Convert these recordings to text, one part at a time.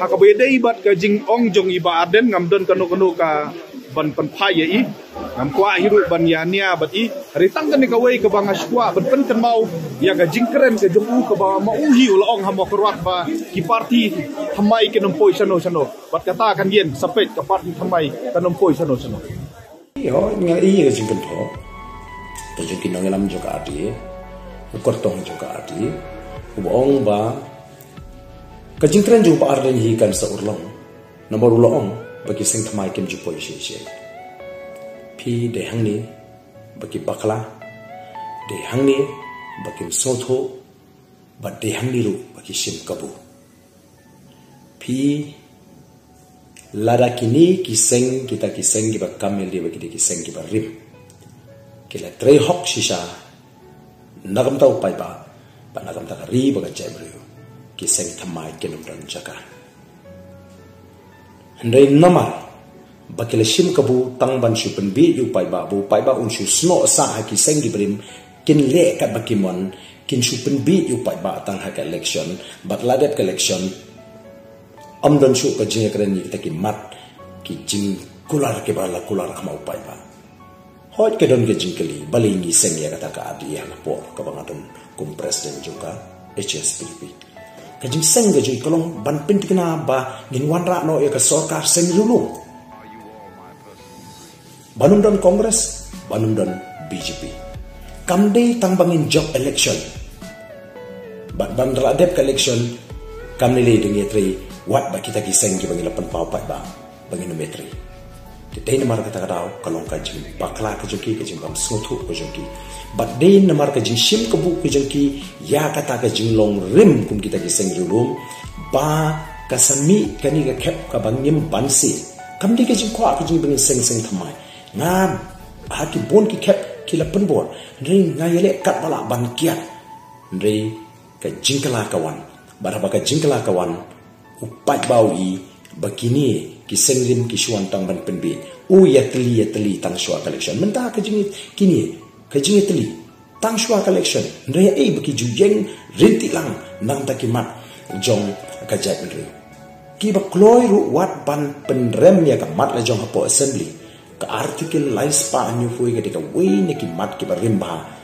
hakabede ibat ka jing ong jong iba aden ngam don kanu kanu ka ban pan phai ye i. Ngam kwa hiru ban ya nia bat i. Ritang kan ka wei ka banga ban pen kan mau. Ya ka jing keren ka jong u ka ba ma u hi ul ong hamo ba ki parti thamai ke nom poi sano sano bat kata kan yen sapet ka parti thamai ka nom poi sano sano yo nga i ga jing kan ka jing kin ngelam jo ka ati. Ukor tong jo ka ati. Ong ba ka jing keren jo pa arlen hi kan sa urlong nomor bagi sing thamai kem ju poi she she. Pi de hang ni bagi bakla. De hang ni bagi sotho ba de hang ni ru bagi sim kabu. Pi lada kini kiseng kita kiseng kita kamel dia bagi kiseng kita rim. Kila tre hok shisha. Nagam tau pai ba ba nagam ta ri ba thamai kenum ran jaka ndai nama bakile shim kabu tang ban shu pen bi yu pai ba bu un shu sno sa ha ki seng brim kin le ka bakimon kin shu pen bi yu pai ba tang ha ka election but la that collection am don shu ka jing kren ni ta ki mat ki jing kular ke ba la kular ka mau pai ba. Hot ke don ke jing kali bali ni seng ya kata ka adi ya po ka bang adon kum president juga HSPP kajing seng ga jui ban pinti kena ba ngin wan ra no ya ka sorkar seng dulu banum dan kongres banum dan BJP kam dei tang bangin job election. Ban ban radep election kam le ding yetri wat ba kita ki seng ki bangin lapan pau pat ba bangin metri Dei namar kata kata kalong kajing bakla kajing kajing bam sotu kajing but day namar ka jing shim ka bu ka jing ki ya ka jing long rim kum kita ki seng rum ba ka sami ka ni ka kep ka bang yim ban si kam di ka jing kwa ka jing bang seng seng thamai nga ha ki bon ki kep ki la pen bon ri nga yele kat bala ban kiat ri ka jing kala ka wan bara ba ka jing kala ka wan upat bau bakini ki seng rim ki shuan tang ban pen bi u yatli yatli tang shwa collection. Menta ka jing kini kajing itali tang shua collection. Ndaya e baki ju yeng rinti lang nang ta kimat jong kajat ndri ki ba kloi ru wat ban penrem ya ka mat la jong hapo assembly. Ka article lai spa anyu fui ka dika wei ne ki mat ki ba rimba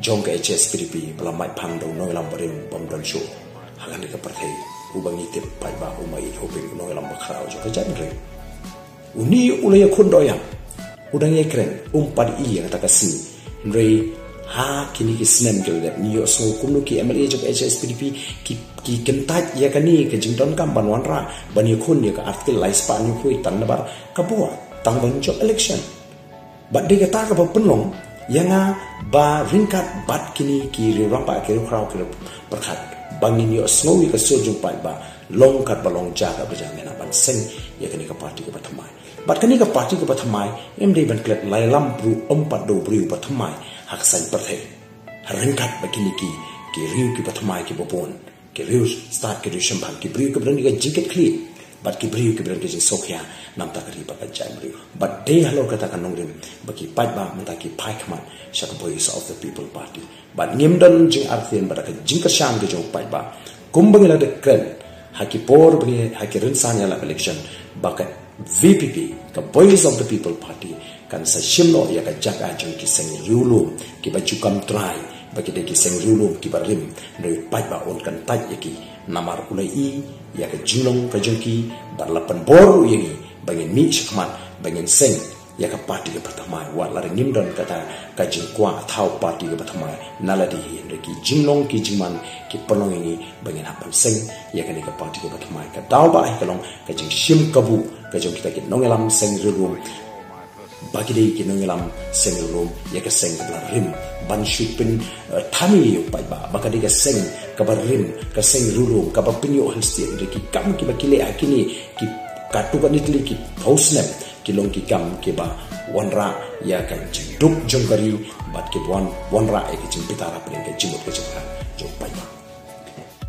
jong ka HSPDP bala mai phang do no lam barim bom don show halan ka parthai ubang itip pai ba umai hoping no lam ba khrao jo. Ka jat ndri uni ulaya khundoyam udang ye kren umpad i yang kasi rei ha kini ki snem ke le. Ni yo so kum ki mla jok hspdp ki ki kentat ya kani ke jingdon kam ban wan ra. Ban ye khun ye ka artikel lai spa ni khui tan bar. Ka bo tang ban jok election. Bat de ka ta ka penlong yanga ba ringkat bat kini ki ri ram pa ke khrau ke perkhat bangin yo snowi ka so jung pa ba. Long kat balong ja ka bajang na ban seng. Ya kani ka party ka pathamai bat kani ka party ka pathamai em dei ban klet lai lam bru om pat do bru hak sai pathe ringkat bakini ki ki riu ki pathamai ki bopon. Ki riu start ki risham bhang ki bru ka brani ka jiket kli bat ki bru ki brani ki sokya nam ta kari ba ka jai bru bat dei halo kata kan nong rim baki pat ba menta ki pai voice of the people party. Bat ngim dan jing artien ba ka jing ka sham ge jong pai ba. Kumbang la de haki por haki rinsan ya election. Bakat VPP ka voice of the people party. Kan sa shimno ya ka jaka jong ki seng yulu ki ba jukam try bagi de ki seng yulu ki ba rim. No pai ba kan tai ki namar ulai i ya ka jinglong ka jong ki bar lapan boru yangi bagi mi shikman bagi seng ya ka party ka pertama wa ngim kata ka jing kwa thau party ka pertama nala di hin ki jinglong ki jingman ki polong ini bagi hapan seng ya ka ni ka party ka pertama ka dau ba long ka jing shim kabu ka jong kita ki nongelam seng rum bagi dei ki nongelam seng rum ya ka seng ka rim ban shupin thani yo pai ba. Baka dei ka seng ka ba rim ka seng rum ka ba pinyo hansti ki kam ki ba kile akini ki katu ka nitli ki fausnem kilong ki kam ki ba wanra ya kan duk jongkari bat ki wan wanra e ki jing pitara pring ke jimut ke jong pai. ba